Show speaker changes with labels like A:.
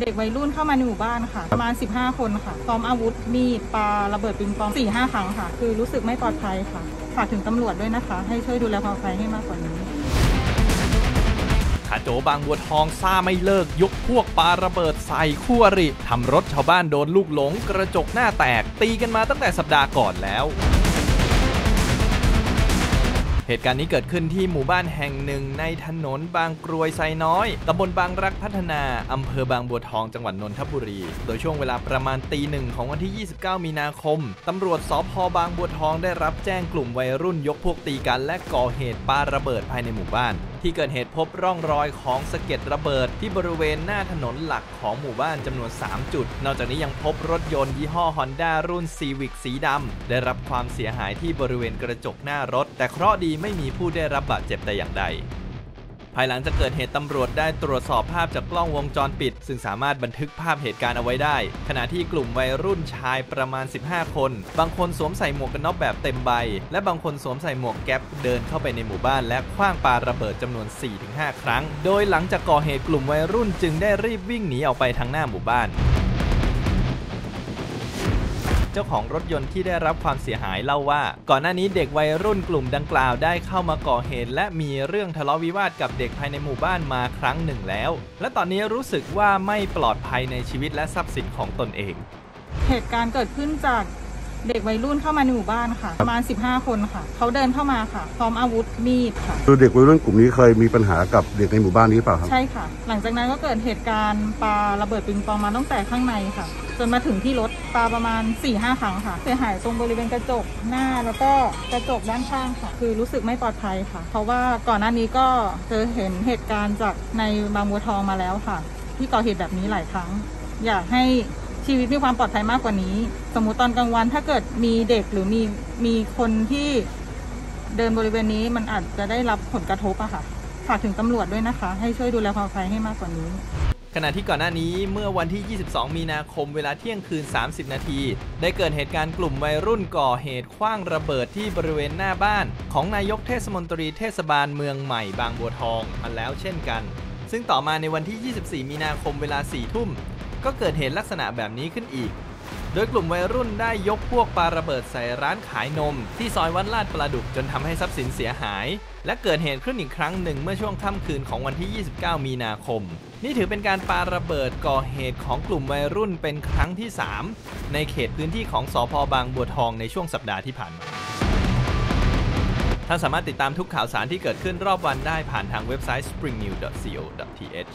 A: เด็กวัยรุ่นเข้ามาในหมู่บ้านค่ะ ประมาณ 15 คนค่ะพร้อมอาวุธมีดปาระเบิดปิงปอง4-5ครั้งค่ะ คือรู้สึกไม่ปลอดภัยค่ะฝากถึงตำรวจด้วยนะคะ ให้ช่วยดูแลความปลอดภัยให้มากกว่านี้
B: ขาโจบางบัวทองซ่าไม่เลิกยกพวกปาระเบิดใส่คู่อริทำรถชาวบ้านโดนลูกหลง กระจกหน้าแตกตีกันมาตั้งแต่สัปดาห์ก่อนแล้ว เหตุการณ์นี้เกิดขึ้นที่หมู่บ้านแห่งหนึ่งในถนนบางกรวยไซน้อยตำบลบางรักพัฒนาอำเภอบางบัวทองจังหวัดนนทบุรี โดยช่วงเวลาประมาณตีหนึ่งของวันที่ 29 มีนาคมตำรวจสพบางบัวทองได้รับแจ้งกลุ่มวัยรุ่นยกพวกตีกันและก่อเหตุปาระเบิดภายในหมู่บ้าน ที่เกิดเหตุพบร่องรอยของสะเก็ดระเบิด ที่บริเวณหน้าถนนหลักของหมู่บ้านจำนวน 3 จุด นอกจากนี้ยังพบรถยนต์ยี่ห้อ Honda รุ่น Civic สีดำได้รับความเสียหายที่บริเวณกระจกหน้ารถ แต่เคราะห์ดีไม่มีผู้ได้รับบาดเจ็บแต่อย่างใด ภายหลังจากเกิดเหตุตำรวจได้ตรวจสอบภาพจากกล้องวงจรปิด ซึ่งสามารถบันทึกภาพเหตุการณ์เอาไว้ได้ ขณะที่กลุ่มวัยรุ่นชายประมาณ 15 คน บางคนสวมใส่หมวกกันน็อกแบบเต็มใบ และบางคนสวมใส่หมวกแก๊ปเดินเข้าไปในหมู่บ้านและคว้างปาระเบิดจำนวน 4-5 ครั้ง โดยหลังจากก่อเหตุกลุ่มวัยรุ่นจึงได้รีบวิ่งหนีออกไปทางหน้าหมู่บ้าน เจ้าของรถยนต์ที่ได้รับความเสียหายเล่าว่า ก่อนหน้านี้เด็กวัยรุ่นกลุ่มดังกล่าวได้เข้ามาก่อเหตุ และมีเรื่องทะเลาะวิวาทกับเด็กภายในหมู่บ้านมาครั้งหนึ่งแล้ว และตอนนี้รู้สึกว่าไม่ปลอดภัยในชีวิตและทรัพย์สินของตนเอง
A: เหตุการณ์เกิดขึ้นจากเด็กวัยรุ่นเข้ามาในหมู่บ้านค่ะ ประมาณ 15 คนค่ะ เขาเดินเข้ามาค่ะ พร้อมอาวุธมีดค่ะ
C: คือเด็กวัยรุ่นกลุ่มนี้เคยมีปัญหากับเด็กในหมู่บ้านนี้หรือเปล่าครับ
A: ใช่ค่ะ หลังจากนั้นก็เกิดเหตุการณ์ปาระเบิดปิงปองมาตั้งแต่ข้างในค่ะ จนมาถึงที่รถ ปาประมาณ4ี่ห้าครั้งค่ะเสียหายตรงบริเวณกระจกหน้าแล้วก็กระจกด้านข้างค่ะ คือรู้สึกไม่ปลอดภัยค่ะ เพราะว่าก่อนหน้านี้ก็เจอเห็นเหตุการณ์จากในบางบัวทองมาแล้วค่ะ ที่ก่อเหตุแบบนี้หลายครั้ง อยากให้ชีวิตมีความปลอดภัยมากกว่านี้ สมมุติตอนกลางวันถ้าเกิดมีเด็กหรือมีมีคนที่เดินบริเวณนี้มันอาจจะได้รับผลกระทบอะค่ะ ฝากถึงตำรวจด้วยนะคะ ให้ช่วยดูแลความปลอดภัยให้มากกว่านี้
B: ขณะที่ก่อนหน้านี้เมื่อวันที่ 22 มีนาคมเวลาเที่ยงคืน 30 นาที ได้เกิดเหตุการณ์กลุ่มวัยรุ่นก่อเหตุคว้างระเบิดที่บริเวณหน้าบ้าน ของนายกเทศมนตรีเทศบาลเมืองใหม่บางบัวทองมาแล้วเช่นกัน ซึ่งต่อมาในวันที่ 24 มีนาคมเวลา 4 ทุ่ม ก็เกิดเหตุลักษณะแบบนี้ขึ้นอีก โดยกลุ่มวัยรุ่นได้ยกพวกปาระเบิดใส่ร้านขายนม ที่ซอยวัดลาดประดุกจนทำให้ทรัพย์สินเสียหาย และเกิดเหตุขึ้นอีกครั้งหนึ่งเมื่อช่วงค่ำคืนของวันที่ 29 มีนาคม นี่ถือเป็นการปาระเบิดก่อเหตุของกลุ่มวัยรุ่นเป็นครั้งที่ 3 ในเขตพื้นที่ของสอพบางบัวทองในช่วงสัปดาห์ที่ผ่านมาท่านสามารถติดตามทุกข่าวสารที่เกิดขึ้นรอบวันได้ผ่านทางเว็บไซต์ springnew.co.th